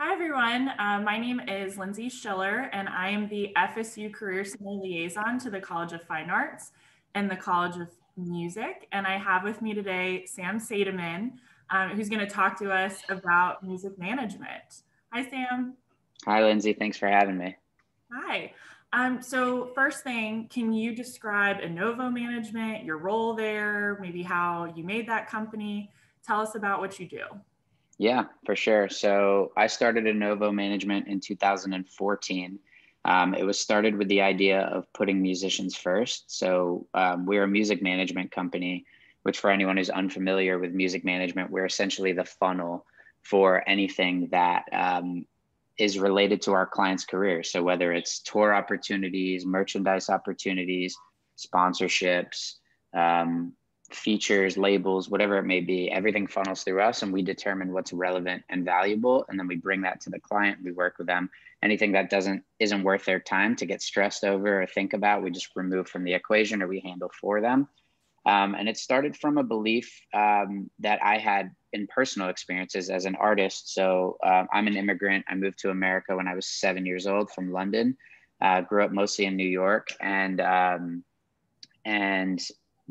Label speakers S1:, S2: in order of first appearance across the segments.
S1: Hi, everyone. Uh, my name is Lindsay Schiller, and I am the FSU Career Center Liaison to the College of Fine Arts and the College of Music. And I have with me today Sam Saideman, um, who's going to talk to us about music management. Hi, Sam.
S2: Hi, Lindsay. Thanks for having me.
S1: Hi. Um, so, first thing, can you describe Innovo Management, your role there, maybe how you made that company? Tell us about what you do.
S2: Yeah, for sure. So I started Innovo Management in 2014. Um, it was started with the idea of putting musicians first. So um, we're a music management company, which for anyone who's unfamiliar with music management, we're essentially the funnel for anything that um, is related to our clients' career. So whether it's tour opportunities, merchandise opportunities, sponsorships, um, features, labels, whatever it may be, everything funnels through us and we determine what's relevant and valuable. And then we bring that to the client. We work with them. Anything that doesn't isn't worth their time to get stressed over or think about, we just remove from the equation or we handle for them. Um, and it started from a belief um, that I had in personal experiences as an artist. So uh, I'm an immigrant. I moved to America when I was seven years old from London. Uh, grew up mostly in New York, and um, and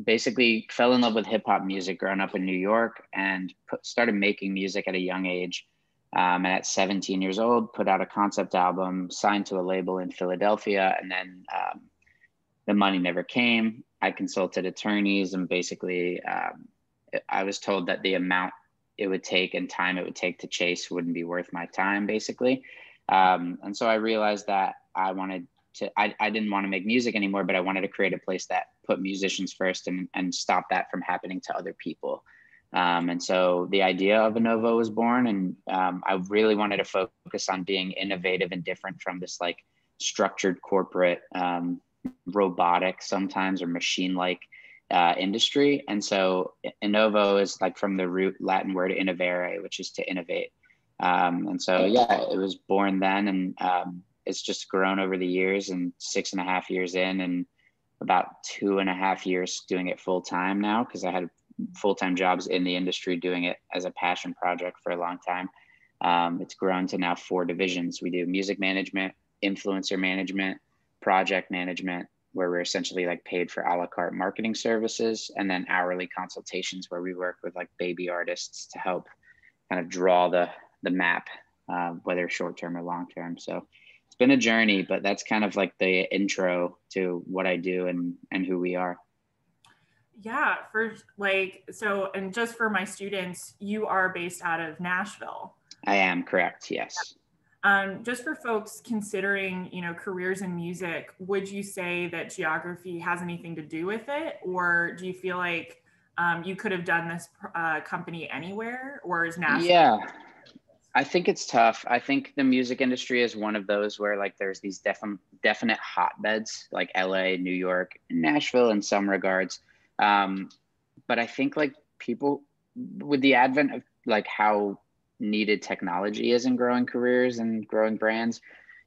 S2: basically fell in love with hip hop music growing up in New York and put, started making music at a young age. Um, and at 17 years old, put out a concept album, signed to a label in Philadelphia, and then um, the money never came. I consulted attorneys, and basically, um, I was told that the amount it would take and time it would take to chase wouldn't be worth my time, basically. Um, and so I realized that I wanted to I, I didn't want to make music anymore but i wanted to create a place that put musicians first and, and stop that from happening to other people. Um, and so the idea of Innovo was born and um, i really wanted to focus on being innovative and different from this like structured corporate um, robotic sometimes or machine like uh, industry. And so Innovo is like from the root latin word innovare which is to innovate. Um, and so yeah it was born then and um, it's just grown over the years and six and a half years in and about two and a half years doing it full time now because I had full time jobs in the industry doing it as a passion project for a long time. Um, it's grown to now four divisions. We do music management, influencer management, project management, where we're essentially like paid for a la carte marketing services, and then hourly consultations where we work with like baby artists to help kind of draw the the map, uh, whether short term or long term. So been a journey, but that's kind of like the intro to what I do and and who we are.
S1: Yeah, for like so and just for my students, you are based out of Nashville.
S2: I am correct. Yes.
S1: Um, just for folks considering, you know, careers in music, would you say that geography has anything to do with it, or do you feel like um, you could have done this uh, company anywhere, or is Nashville?
S2: Yeah, I think it's tough. I think the music industry is one of those where like there's these definite definite hotbeds like LA, New York, Nashville in some regards. Um, but I think like people with the advent of like how needed technology is in growing careers and growing brands,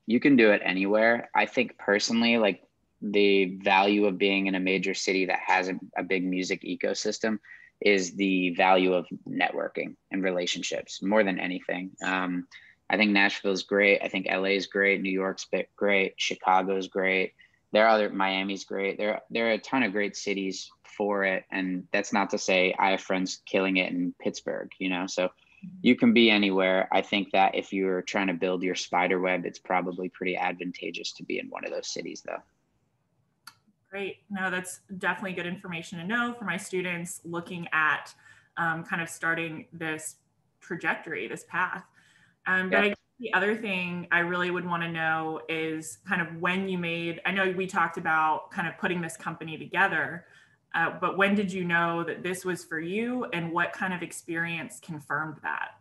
S2: you can do it anywhere. I think personally, like the value of being in a major city that has a, a big music ecosystem is the value of networking and relationships more than anything. Um, I think Nashville is great. I think LA is great. New York's great. Chicago's great. There are other Miami's great. There there are a ton of great cities for it, and that's not to say I have friends killing it in Pittsburgh. You know, so you can be anywhere. I think that if you're trying to build your spider web, it's probably pretty advantageous to be in one of those cities, though.
S1: Great. No, that's definitely good information to know for my students looking at um, kind of starting this trajectory, this path. Um, but I, the other thing I really would want to know is kind of when you made, I know we talked about kind of putting this company together, uh, but when did you know that this was for you and what kind of experience confirmed that?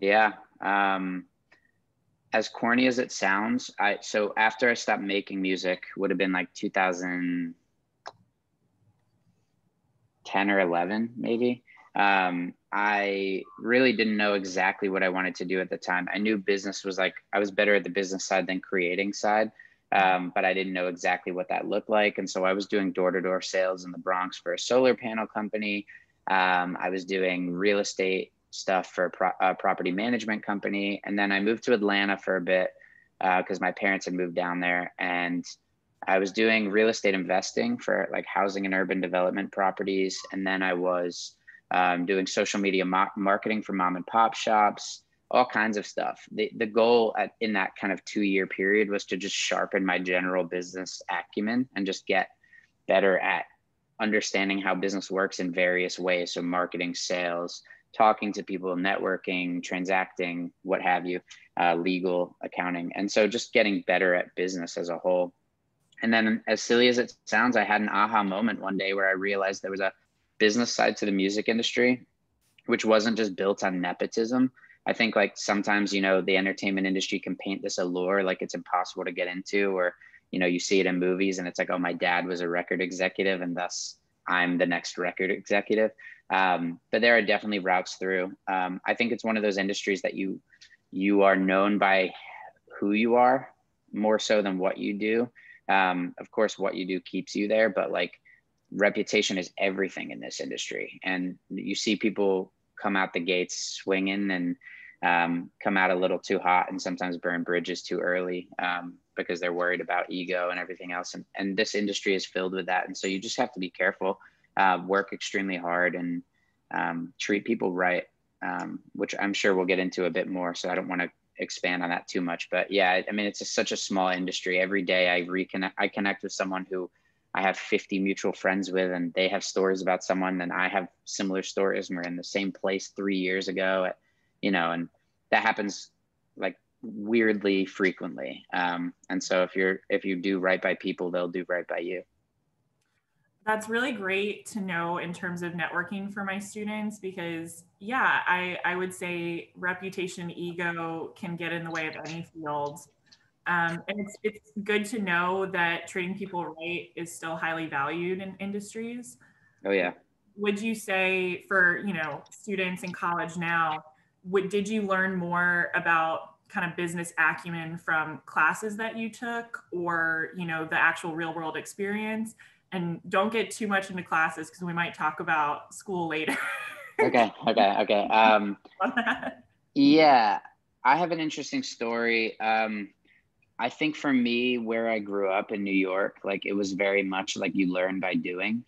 S2: Yeah. Um, as corny as it sounds, I so after I stopped making music would have been like 2010 or 11 maybe. Um, I really didn't know exactly what I wanted to do at the time. I knew business was like I was better at the business side than creating side, um, but I didn't know exactly what that looked like. And so I was doing door to door sales in the Bronx for a solar panel company. Um, I was doing real estate stuff for a, pro- a property management company. And then I moved to Atlanta for a bit because uh, my parents had moved down there. And I was doing real estate investing for like housing and urban development properties. And then I was um, doing social media ma- marketing for mom and pop shops, all kinds of stuff. The, the goal at, in that kind of two year period was to just sharpen my general business acumen and just get better at understanding how business works in various ways. So, marketing, sales, talking to people, networking, transacting, what have you, uh, legal, accounting. And so, just getting better at business as a whole. And then, as silly as it sounds, I had an aha moment one day where I realized there was a business side to the music industry, which wasn't just built on nepotism. I think like sometimes, you know, the entertainment industry can paint this allure like it's impossible to get into, or you know you see it in movies and it's like oh my dad was a record executive and thus i'm the next record executive um, but there are definitely routes through um, i think it's one of those industries that you you are known by who you are more so than what you do um, of course what you do keeps you there but like reputation is everything in this industry and you see people come out the gates swinging and um, come out a little too hot and sometimes burn bridges too early um, because they're worried about ego and everything else. And, and this industry is filled with that. And so you just have to be careful, uh, work extremely hard, and um, treat people right, um, which I'm sure we'll get into a bit more. So I don't want to expand on that too much. But yeah, I mean, it's a, such a small industry. Every day I reconnect, I connect with someone who I have 50 mutual friends with, and they have stories about someone, and I have similar stories. And we're in the same place three years ago. At, you know, and that happens like weirdly frequently. Um, and so if you're if you do right by people, they'll do right by you.
S1: That's really great to know in terms of networking for my students because yeah, I, I would say reputation, ego can get in the way of any field. Um, and it's, it's good to know that treating people right is still highly valued in industries.
S2: Oh yeah.
S1: Would you say for, you know, students in college now, what did you learn more about kind of business acumen from classes that you took or you know the actual real world experience and don't get too much into classes because we might talk about school later
S2: okay okay okay um yeah i have an interesting story um i think for me where i grew up in new york like it was very much like you learn by doing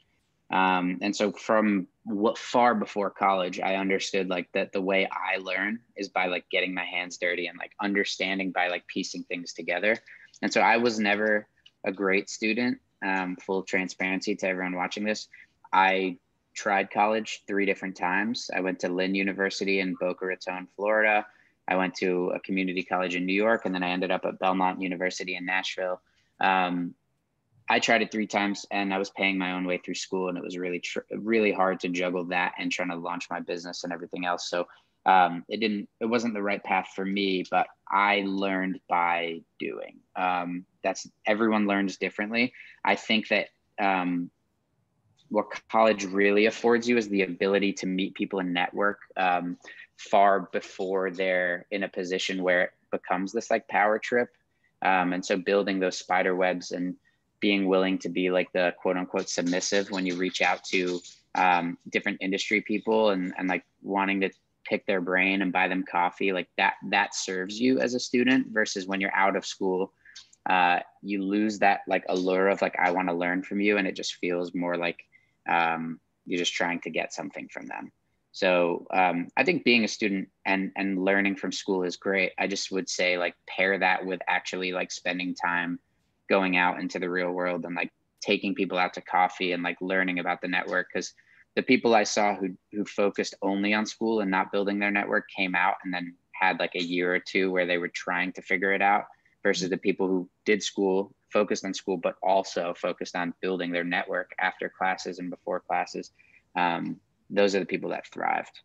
S2: um, and so from what far before college, I understood like that the way I learn is by like getting my hands dirty and like understanding by like piecing things together. And so I was never a great student. Um, full transparency to everyone watching this. I tried college three different times. I went to Lynn University in Boca Raton, Florida. I went to a community college in New York, and then I ended up at Belmont University in Nashville. Um, I tried it three times and I was paying my own way through school and it was really, tr- really hard to juggle that and trying to launch my business and everything else. So um, it didn't, it wasn't the right path for me, but I learned by doing. Um, that's everyone learns differently. I think that um, what college really affords you is the ability to meet people and network um, far before they're in a position where it becomes this like power trip. Um, and so building those spider webs and being willing to be like the quote unquote submissive when you reach out to um, different industry people and, and like wanting to pick their brain and buy them coffee like that that serves you as a student versus when you're out of school uh, you lose that like allure of like i want to learn from you and it just feels more like um, you're just trying to get something from them. So um, i think being a student and and learning from school is great. I just would say like pair that with actually like spending time going out into the real world and like taking people out to coffee and like learning about the network because the people I saw who who focused only on school and not building their network came out and then had like a year or two where they were trying to figure it out versus the people who did school focused on school but also focused on building their network after classes and before classes. Um, those are the people that thrived.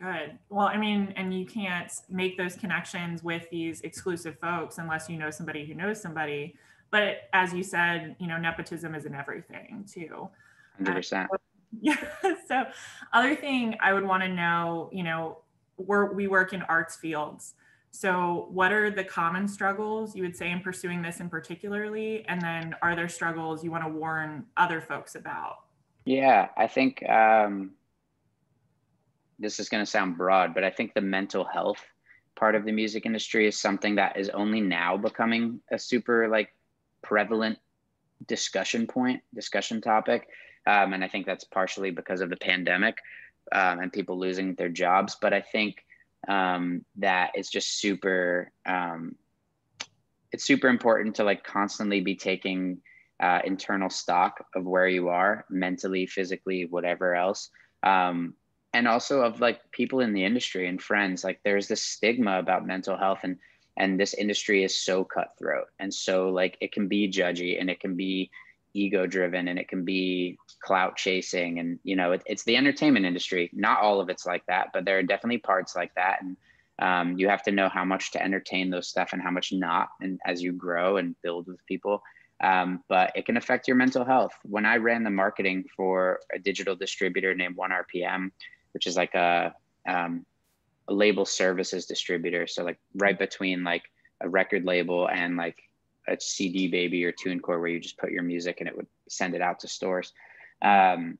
S1: Good. Well i mean and you can't make those connections with these exclusive folks unless you know somebody who knows somebody. But as you said you know nepotism isn't everything too.
S2: 100% uh,
S1: yeah. So other thing i would want to know you know we're, we work in arts fields so what are the common struggles you would say in pursuing this in particularly and then are there struggles you want to warn other folks about
S2: yeah i think um this is going to sound broad, but I think the mental health part of the music industry is something that is only now becoming a super like prevalent discussion point, discussion topic. Um, and I think that's partially because of the pandemic um, and people losing their jobs. But I think um, that it's just super, um, it's super important to like constantly be taking uh, internal stock of where you are mentally, physically, whatever else. Um, and also of like people in the industry and friends. Like there's this stigma about mental health and and this industry is so cutthroat and so like it can be judgy and it can be ego driven and it can be clout chasing and you know it, it's the entertainment industry. Not all of it's like that but there are definitely parts like that. And um, you have to know how much to entertain those stuff and how much not and as you grow and build with people. Um, but it can affect your mental health. When I ran the marketing for a digital distributor named ONErpm, which is like a, um, a label services distributor, so like right between like a record label and like a CD baby or TuneCore, where you just put your music and it would send it out to stores. Um,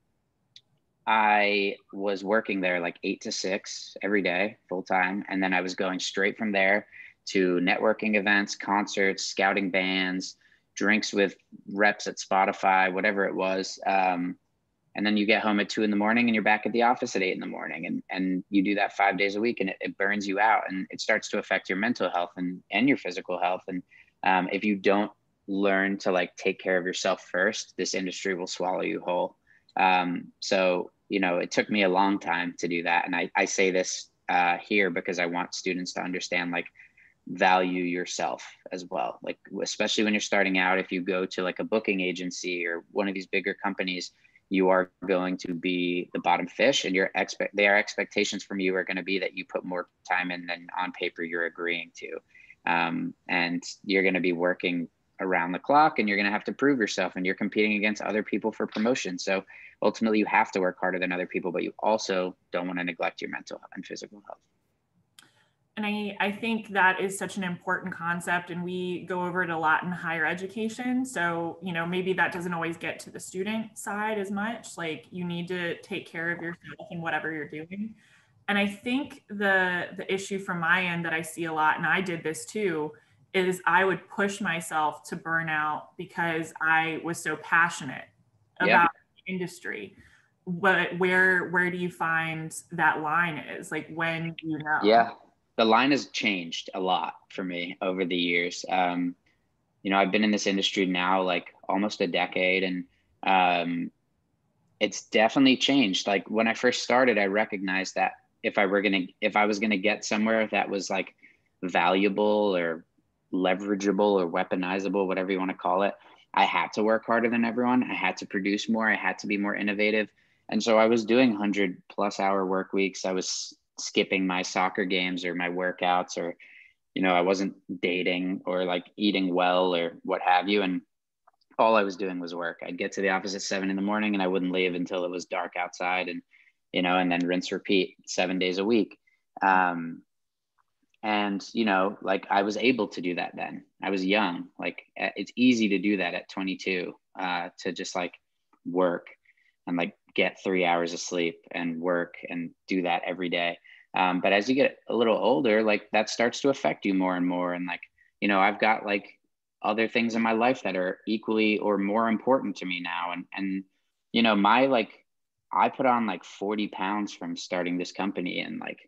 S2: I was working there like eight to six every day, full time, and then I was going straight from there to networking events, concerts, scouting bands drinks with reps at Spotify, whatever it was. Um, and then you get home at two in the morning and you're back at the office at eight in the morning and, and you do that five days a week and it, it burns you out and it starts to affect your mental health and, and your physical health. And um, if you don't learn to like take care of yourself first, this industry will swallow you whole. Um, so, you know, it took me a long time to do that. And I, I say this uh, here because I want students to understand like value yourself as well like especially when you're starting out if you go to like a booking agency or one of these bigger companies you are going to be the bottom fish and your expect their expectations from you are going to be that you put more time in than on paper you're agreeing to um, and you're going to be working around the clock and you're going to have to prove yourself and you're competing against other people for promotion. So ultimately you have to work harder than other people but you also don't want to neglect your mental and physical health.
S1: And I, I think that is such an important concept and we go over it a lot in higher education. So you know maybe that doesn't always get to the student side as much. Like you need to take care of yourself and whatever you're doing and i think the the issue from my end that i see a lot and i did this too is i would push myself to burnout because i was so passionate about yeah. the industry but where where do you find that line is like when you know
S2: yeah the line has changed a lot for me over the years. Um, you know, I've been in this industry now like almost a decade, and um, it's definitely changed. Like when I first started, I recognized that if I were gonna, if I was gonna get somewhere that was like valuable or leverageable or weaponizable, whatever you want to call it, I had to work harder than everyone. I had to produce more. I had to be more innovative. And so I was doing 100 plus hour work weeks. I was skipping my soccer games or my workouts or you know i wasn't dating or like eating well or what have you and all i was doing was work i'd get to the office at seven in the morning and i wouldn't leave until it was dark outside and you know and then rinse repeat seven days a week um, and you know like i was able to do that then i was young like it's easy to do that at 22 uh, to just like work and like get three hours of sleep and work and do that every day. Um, but as you get a little older, like that starts to affect you more and more. And like, you know, I've got like other things in my life that are equally or more important to me now. And, and, you know, my like, I put on like 40 pounds from starting this company and like,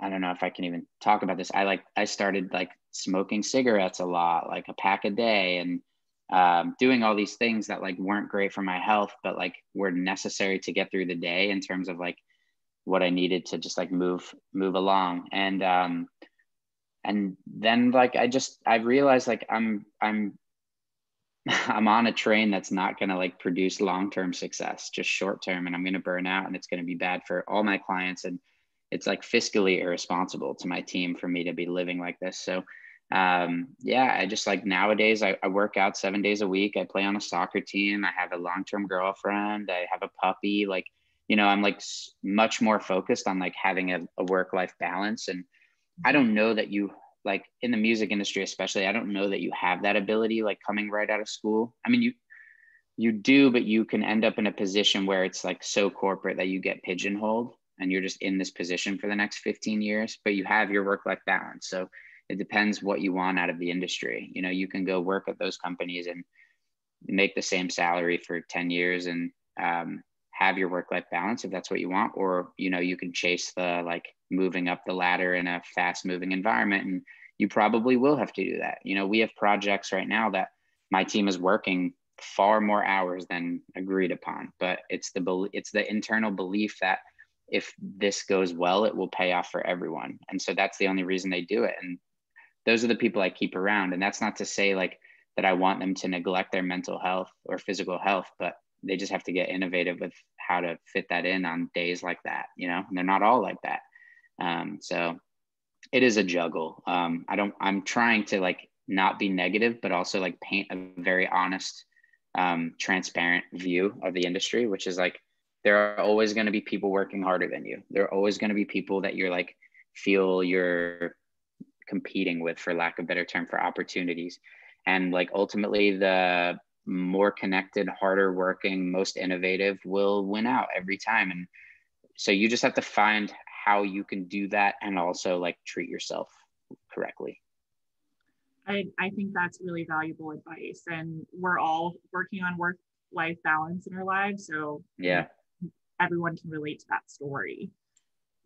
S2: I don't know if I can even talk about this. I like, I started like smoking cigarettes a lot, like a pack a day. And, um, doing all these things that like weren't great for my health, but like were necessary to get through the day in terms of like what I needed to just like move move along. And um, and then like I just I realized like I'm I'm I'm on a train that's not going to like produce long-term success, just short-term, and I'm going to burn out, and it's going to be bad for all my clients, and it's like fiscally irresponsible to my team for me to be living like this. So um, yeah, I just like nowadays I, I, work out seven days a week. I play on a soccer team. I have a long-term girlfriend. I have a puppy. Like, you know, I'm like much more focused on like having a, a work-life balance. And I don't know that you like in the music industry, especially, I don't know that you have that ability like coming right out of school. I mean, you, you do, but you can end up in a position where it's like so corporate that you get pigeonholed. and you're just in this position for the next 15 years, but you have your work life balance. So it depends what you want out of the industry. You know, you can go work at those companies and make the same salary for 10 years and um, have your work life balance if that's what you want or you know you can chase the like moving up the ladder in a fast moving environment and you probably will have to do that. You know we have projects right now that my team is working far more hours than agreed upon but it's the it's the internal belief that if this goes well it will pay off for everyone. And so that's the only reason they do it. And those are the people i keep around. And that's not to say like that i want them to neglect their mental health or physical health but they just have to get innovative with how to fit that in on days like that you know? And they're not all like that um, so it is a juggle. Um, i don't i'm trying to like not be negative but also like paint a very honest um, transparent view of the industry which is like there are always going to be people working harder than you. There are always going to be people that you're like feel you're competing with for lack of better term for opportunities. And like ultimately the more connected, harder working, most innovative will win out every time. And so you just have to find how you can do that and also like treat yourself correctly.
S1: I, I think that's really valuable advice. And we're all working on work life balance in our lives. So
S2: yeah,
S1: everyone can relate to that story.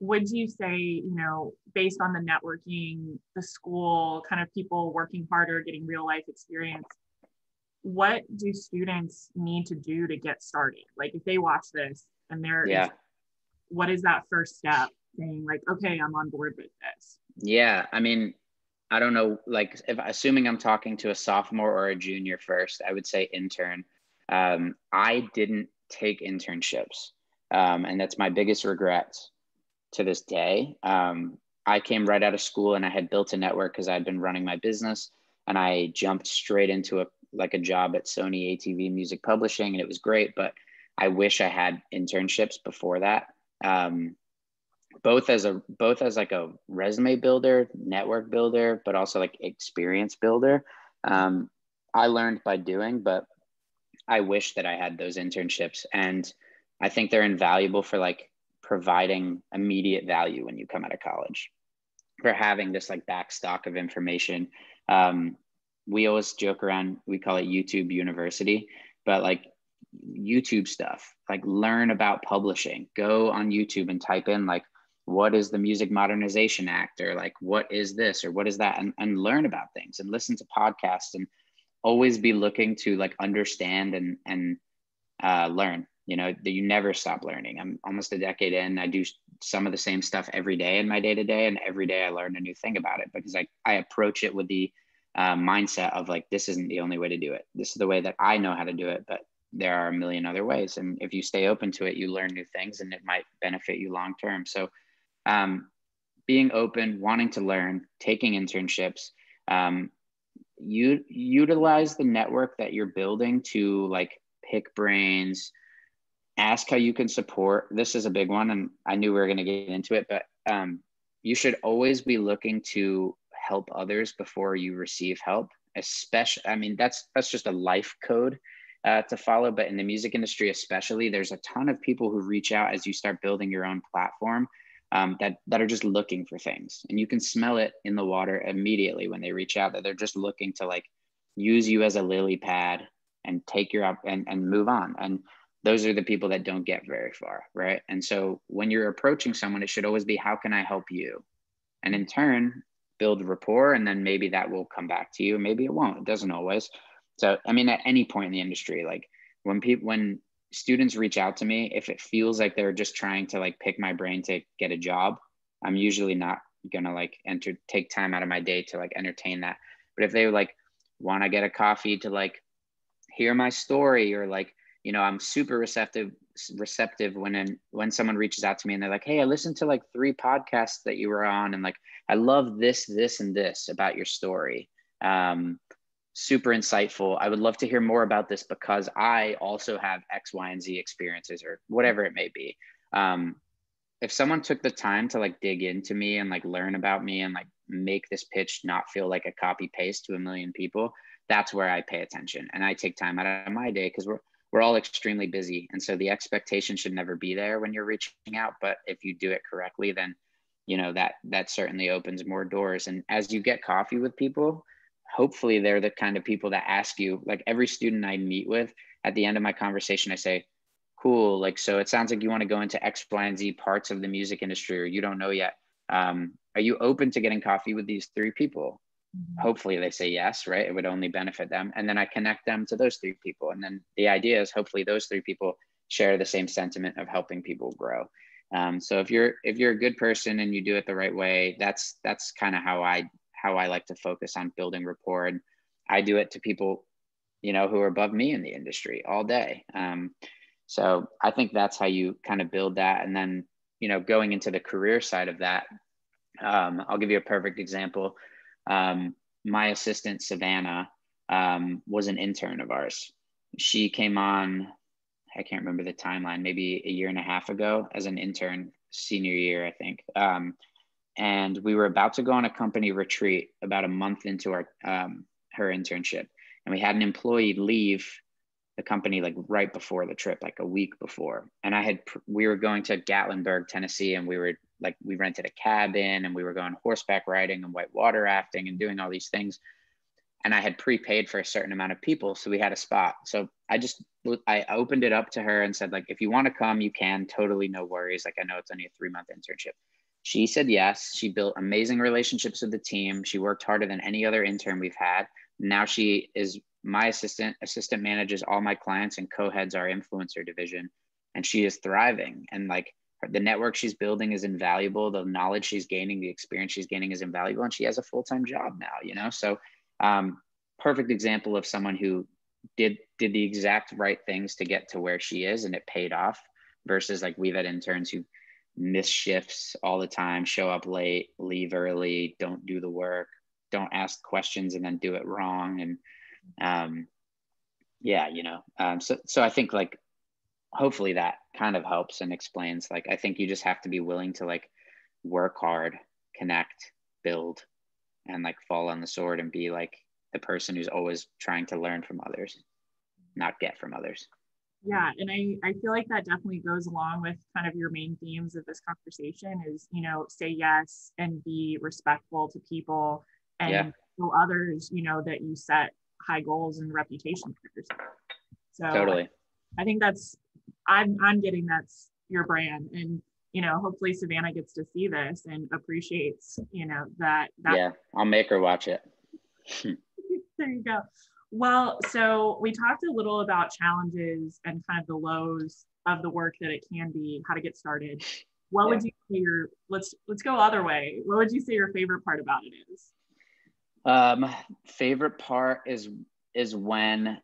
S1: Would you say, you know, based on the networking, the school, kind of people working harder, getting real life experience, what do students need to do to get started? Like if they watch this and they're,
S2: yeah.
S1: what is that first step saying like, okay, I'm on board with this?
S2: Yeah. I mean, I don't know, like if assuming I'm talking to a sophomore or a junior first, I would say intern. Um, I didn't take internships. Um, and that's my biggest regret to this day. Um, I came right out of school and I had built a network because I'd been running my business and I jumped straight into a like a job at Sony ATV Music Publishing, and it was great. But I wish I had internships before that, um, both as a both as like a resume builder, network builder, but also like experience builder. Um, I learned by doing, but I wish that I had those internships, and I think they're invaluable for like providing immediate value when you come out of college. For having this like back stock of information. Um, we always joke around we call it youtube university but like youtube stuff like learn about publishing. Go on youtube and type in like what is the music modernization act or like what is this or what is that? And, and learn about things and listen to podcasts and always be looking to like understand and and uh, learn you know that you never stop learning. I'm almost a decade in. I do some of the same stuff every day in my day to day and every day i learn a new thing about it because i, I approach it with the uh, mindset of like this isn't the only way to do it. This is the way that i know how to do it but there are a million other ways. And if you stay open to it you learn new things and it might benefit you long term. So um, being open wanting to learn taking internships um, you utilize the network that you're building to like pick brains ask how you can support. This is a big one and i knew we were going to get into it but um, you should always be looking to help others before you receive help especially i mean that's that's just a life code uh, to follow but in the music industry especially there's a ton of people who reach out as you start building your own platform um, that that are just looking for things. And you can smell it in the water immediately when they reach out that they're just looking to like use you as a lily pad and take your up and, and move on. And those are the people that don't get very far right? And so when you're approaching someone it should always be how can i help you? And in turn build rapport and then maybe that will come back to you. Maybe it won't. It doesn't always. So i mean at any point in the industry like when people when students reach out to me if it feels like they're just trying to like pick my brain to get a job i'm usually not gonna like enter take time out of my day to like entertain that. But if they like want to get a coffee to like hear my story or like you know i'm super receptive receptive when in, when someone reaches out to me and they're like hey i listened to like three podcasts that you were on and like i love this this and this about your story. Um, super insightful i would love to hear more about this because i also have x y and z experiences or whatever it may be um, if someone took the time to like dig into me and like learn about me and like make this pitch not feel like a copy paste to a million people that's where i pay attention and i take time out of my day because we're we're all extremely busy. And so the expectation should never be there when you're reaching out. But if you do it correctly, then, you know, that, that certainly opens more doors. And as you get coffee with people, hopefully they're the kind of people that ask you, like every student I meet with at the end of my conversation, I say, cool. Like, so it sounds like you want to go into X, Y, and Z parts of the music industry, or you don't know yet. Um, are you open to getting coffee with these three people? Mm-hmm. Hopefully they say yes, right? It would only benefit them. And then I connect them to those three people. And then the idea is hopefully those three people share the same sentiment of helping people grow. Um, so if you're if you're a good person and you do it the right way, that's that's kind of how I how I like to focus on building rapport. And I do it to people, you know, who are above me in the industry all day. Um, so I think that's how you kind of build that. And then, you know, going into the career side of that, um, I'll give you a perfect example. Um, my assistant, Savannah, um, was an intern of ours. She came on, I can't remember the timeline, maybe a year and a half ago as an intern, senior year, I think. Um, and we were about to go on a company retreat about a month into our um, her internship, and we had an employee leave the company like right before the trip, like a week before. And I had we were going to Gatlinburg, Tennessee, and we were like we rented a cabin and we were going horseback riding and whitewater rafting and doing all these things. And I had prepaid for a certain amount of people, so we had a spot. So I just I opened it up to her and said like, if you want to come, you can. Totally no worries. Like I know it's only a three month internship. She said yes. She built amazing relationships with the team. She worked harder than any other intern we've had. Now she is my assistant assistant manages all my clients and co-heads our influencer division and she is thriving and like the network she's building is invaluable the knowledge she's gaining the experience she's gaining is invaluable and she has a full-time job now you know so um, perfect example of someone who did did the exact right things to get to where she is and it paid off versus like we've had interns who miss shifts all the time show up late leave early don't do the work don't ask questions and then do it wrong and um, yeah, you know, um, so so I think like hopefully that kind of helps and explains. Like I think you just have to be willing to like work hard, connect, build, and like fall on the sword and be like the person who's always trying to learn from others, not get from others.
S1: Yeah, and I I feel like that definitely goes along with kind of your main themes of this conversation is you know say yes and be respectful to people and yeah. to others you know that you set high goals and reputation for yourself. So
S2: totally.
S1: I think that's I'm I'm getting that's your brand. And you know, hopefully Savannah gets to see this and appreciates, you know, that, that
S2: Yeah, I'll make her watch it.
S1: there you go. Well, so we talked a little about challenges and kind of the lows of the work that it can be, how to get started. What yeah. would you say your let's let's go other way. What would you say your favorite part about it is?
S2: Um, favorite part is is when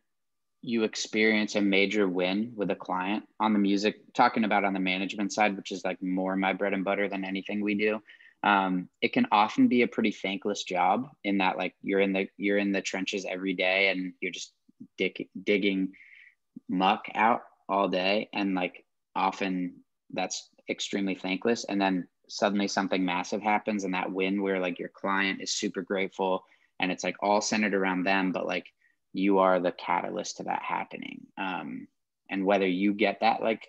S2: you experience a major win with a client on the music talking about on the management side which is like more my bread and butter than anything we do um, it can often be a pretty thankless job in that like you're in the you're in the trenches every day and you're just dig, digging muck out all day. And like often that's extremely thankless. And then suddenly something massive happens and that win where like your client is super grateful and it's like all centered around them but like you are the catalyst to that happening. Um, and whether you get that like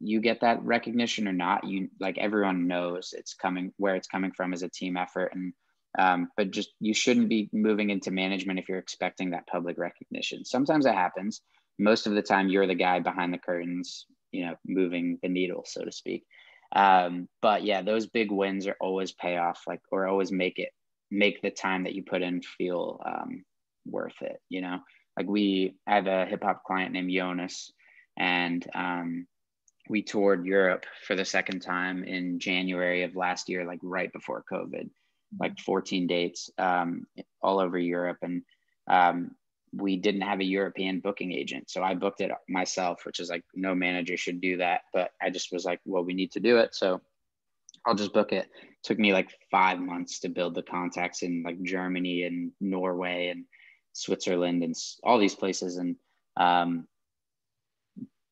S2: you get that recognition or not you like everyone knows it's coming where it's coming from as a team effort. And um, but just you shouldn't be moving into management if you're expecting that public recognition. Sometimes it happens. Most of the time you're the guy behind the curtains you know moving the needle so to speak. Um, but yeah, those big wins are always pay off, like or always make it make the time that you put in feel um, worth it. You know, like we I have a hip hop client named YONAS, and um, we toured Europe for the second time in January of last year, like right before COVID, like 14 dates um, all over Europe, and um, we didn't have a European booking agent. So I booked it myself, which is like no manager should do that. But I just was like, well, we need to do it. So I'll just book it. it took me like five months to build the contacts in like Germany and Norway and Switzerland and all these places and um,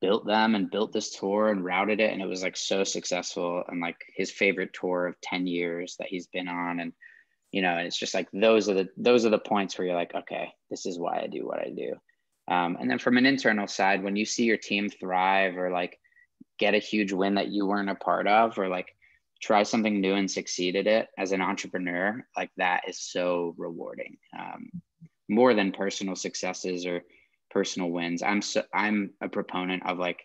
S2: built them and built this tour and routed it. And it was like so successful and like his favorite tour of 10 years that he's been on. And you know and it's just like those are the those are the points where you're like okay this is why i do what i do Um, and then from an internal side, when you see your team thrive or like get a huge win that you weren't a part of, or like try something new and succeed at it as an entrepreneur, like that is so rewarding. Um, more than personal successes or personal wins. I'm so I'm a proponent of like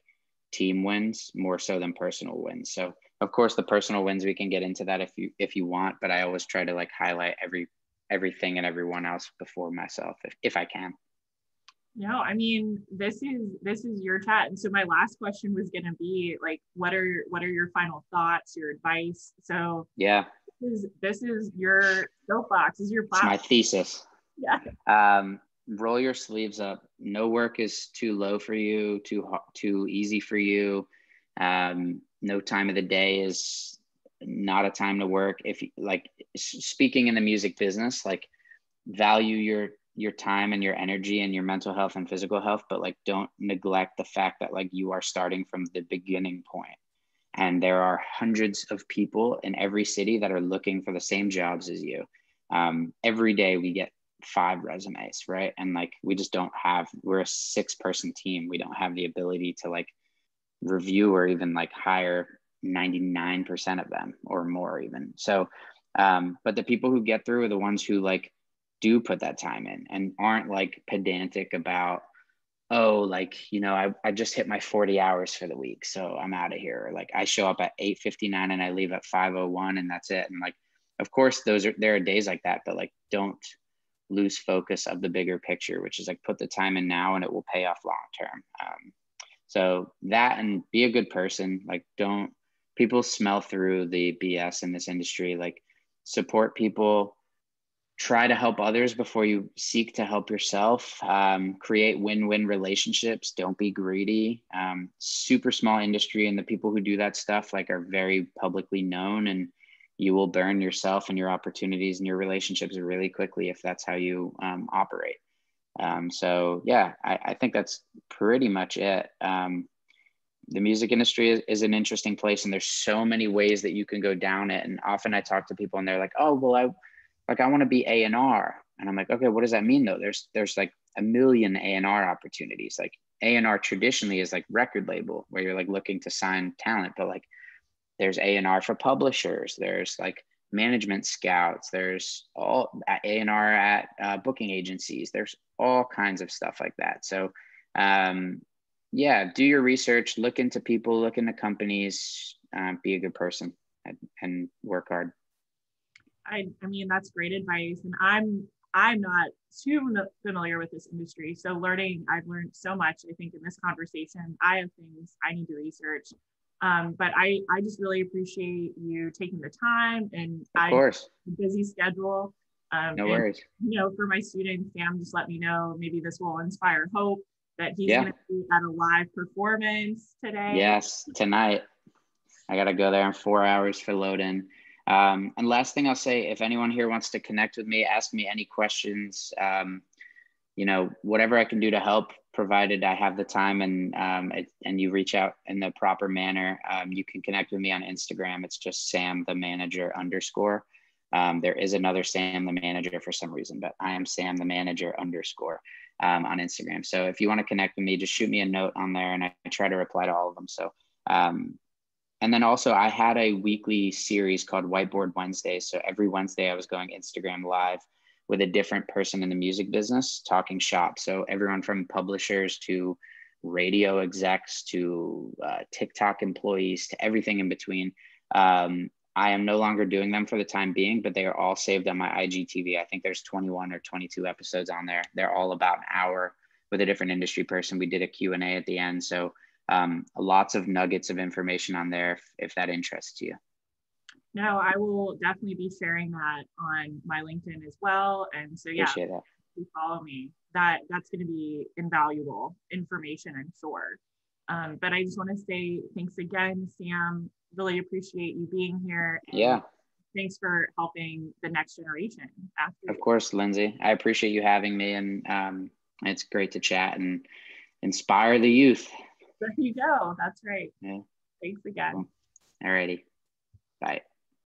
S2: team wins more so than personal wins. So of course the personal wins we can get into that if you if you want, but I always try to like highlight every everything and everyone else before myself if, if I can.
S1: No, I mean this is this is your chat. And so my last question was gonna be like what are what are your final thoughts, your advice? So
S2: yeah.
S1: This is this is your soapbox, this is your platform.
S2: It's my thesis.
S1: Yeah.
S2: Um roll your sleeves up. No work is too low for you, too too easy for you. Um, no time of the day is not a time to work. If like speaking in the music business, like value your your time and your energy and your mental health and physical health, but like don't neglect the fact that like you are starting from the beginning point. And there are hundreds of people in every city that are looking for the same jobs as you. Um, every day we get five resumes, right? And like we just don't have, we're a six person team. We don't have the ability to like review or even like hire 99% of them or more even. So, um, but the people who get through are the ones who like do put that time in and aren't like pedantic about, oh, like, you know, I, I just hit my 40 hours for the week. So I'm out of here. Like I show up at 859 and I leave at 501 and that's it. And like, of course those are, there are days like that, but like, don't, lose focus of the bigger picture, which is like put the time in now and it will pay off long term. Um, so that and be a good person. Like don't people smell through the BS in this industry. Like support people, try to help others before you seek to help yourself. Um, create win-win relationships. Don't be greedy. Um, super small industry, and the people who do that stuff like are very publicly known and you will burn yourself and your opportunities and your relationships really quickly if that's how you um, operate. Um, so yeah, I, I, think that's pretty much it. Um, the music industry is, is, an interesting place and there's so many ways that you can go down it. And often I talk to people and they're like, oh, well, I like, I want to be A and R. And I'm like, okay, what does that mean though? There's, there's like a million A and R opportunities. Like A and R traditionally is like record label where you're like looking to sign talent, but like there's A&R for publishers. There's like management scouts. There's all A&R at uh, booking agencies. There's all kinds of stuff like that. So, um, yeah, do your research, look into people, look into companies, uh, be a good person and, and work hard.
S1: I, I mean, that's great advice. And I'm, I'm not too familiar with this industry. So learning, I've learned so much, I think in this conversation, I have things I need to research um, but I, I just really appreciate you taking the time and
S2: of course
S1: busy schedule.
S2: Um, no worries.
S1: And, you know, for my students, Sam just let me know maybe this will inspire hope that he's yeah. going to be at a live performance today.
S2: Yes, tonight. I got to go there in four hours for load in. Um, and last thing I'll say, if anyone here wants to connect with me, ask me any questions. Um, you know, whatever I can do to help, provided I have the time and um, it, and you reach out in the proper manner. Um, you can connect with me on Instagram. It's just Sam the manager underscore. Um, there is another Sam the manager for some reason, but I am Sam the manager underscore um, on Instagram. So if you want to connect with me, just shoot me a note on there, and I, I try to reply to all of them. So. Um, and then also, I had a weekly series called Whiteboard Wednesday. So every Wednesday, I was going Instagram live with a different person in the music business talking shop. So everyone from publishers to radio execs to uh, TikTok employees to everything in between. Um, I am no longer doing them for the time being, but they are all saved on my IGTV. I think there's 21 or 22 episodes on there. They're all about an hour with a different industry person. We did a Q&A at the end. So um, lots of nuggets of information on there if, if that interests you
S1: no, I will definitely be sharing that on my LinkedIn as well. And so yeah, if you follow me, that that's going to be invaluable information, I'm sure. Um, but I just want to say thanks again, Sam. Really appreciate you being here.
S2: yeah.
S1: Thanks for helping the next generation.
S2: After of course, Lindsay. I appreciate you having me, and um, it's great to chat and inspire the youth.
S1: There you go. That's right. Yeah. Thanks again.
S2: All righty. Bye.